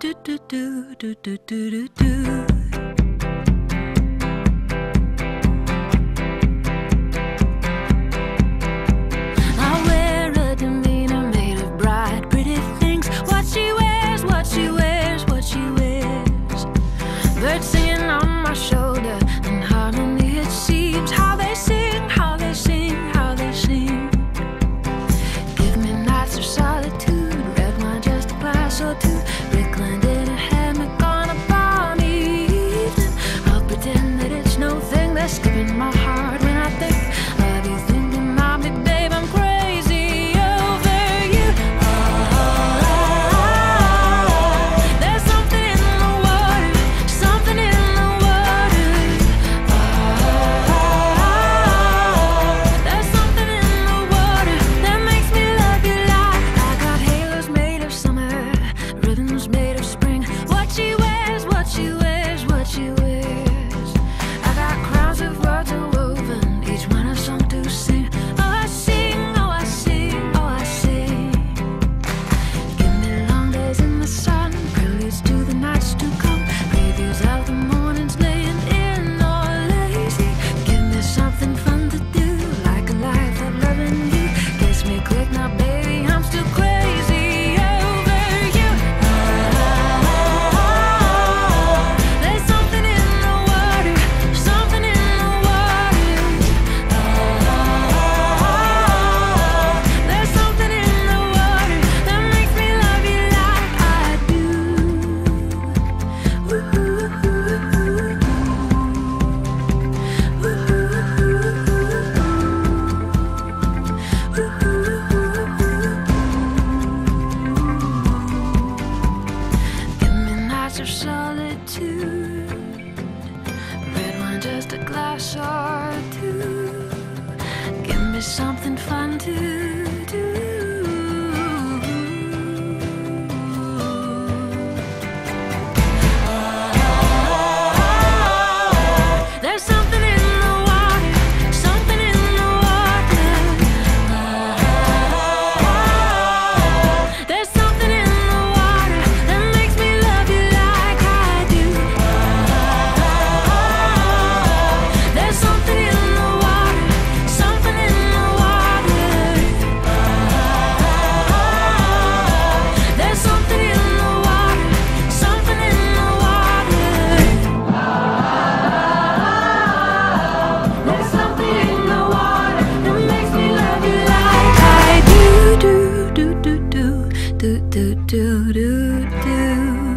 do do do do do do do do Birds singing on my shoulder and harmony it seems how they sing, how they sing, how they sing. Give me nights of solitude, red wine just a glass or two. a glass or two. Give me something fun to do do do do do.